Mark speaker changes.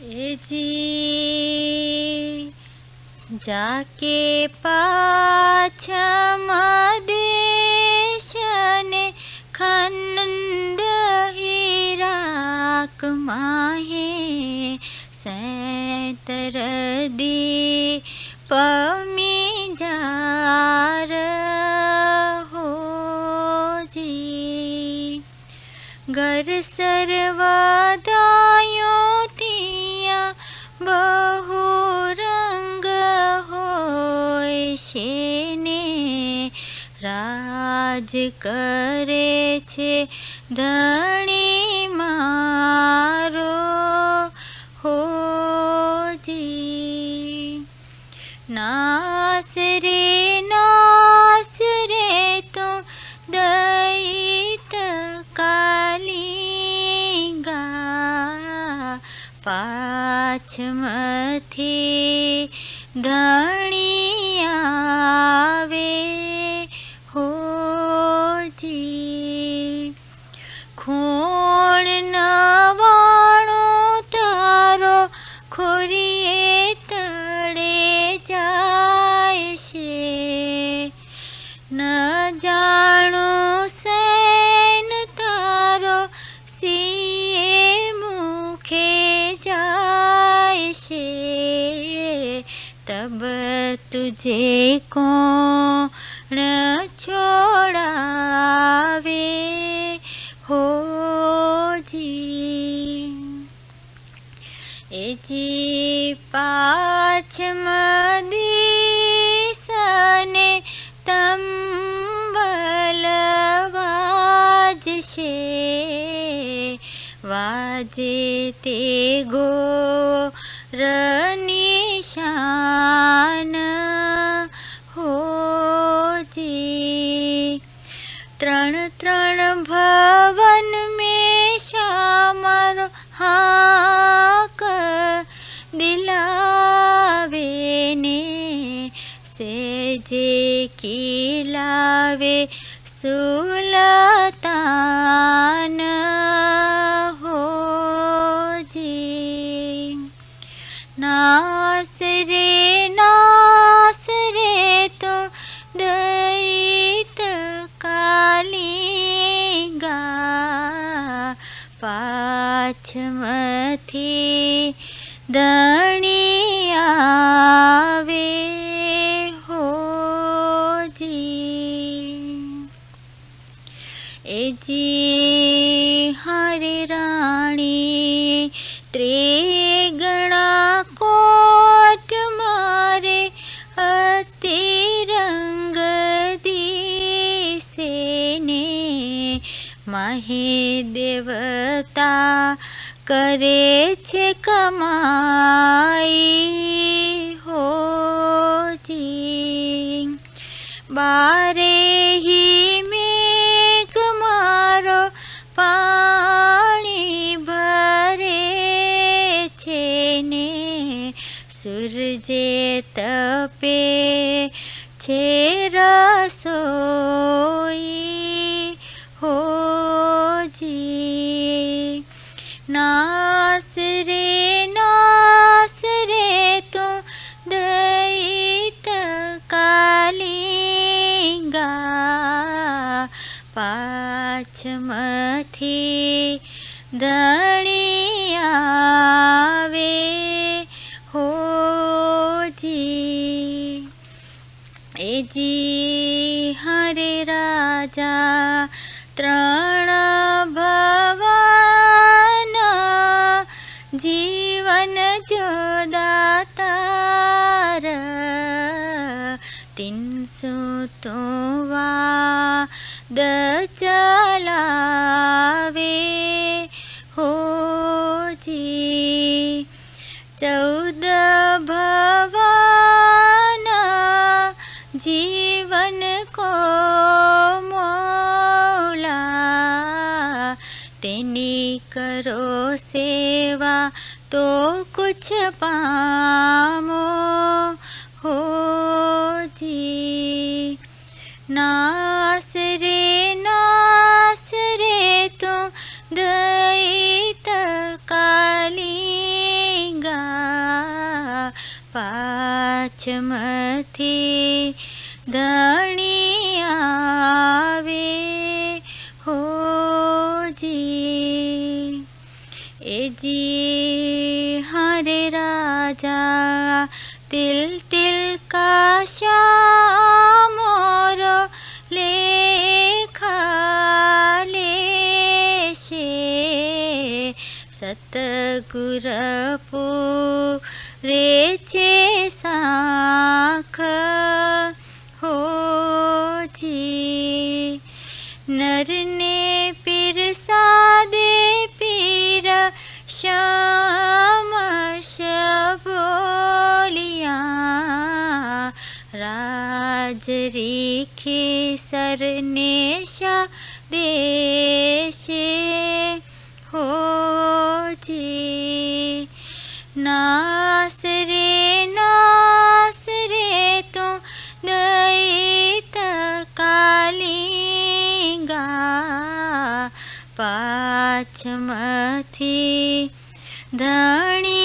Speaker 1: जी जाके पाछम देशने खंड इराक माहे सैतर पमी जार घर सर्वदायो છે ને રાજ કરે ने राकरे धणि मो हो जी नासरे नसरे तु दयितकाली गा પાછમથી ધણી ते को न छोरा वे हो ए पामदिने तं बलशे वाजते गो रनिशा वे सु દેવતા કરે છે કમાઈ હોજી બારે પાછમથી ધણી આવે હોજી એજી હરે રાજા ત્રણ ભવન જીવન જોદાતાર તીનસો તો વાદ ચલાવે नारे नसरे तु गीत कालिङ्ग पचमथि धन हो जी। जी हरे राजा तिल तिल का श्या सतगुर रेचे साख हो जी। नरने पिरसा दे पीर श्याम बोलिया। राजरीखे सरनेशा देशे ದಾಣಿ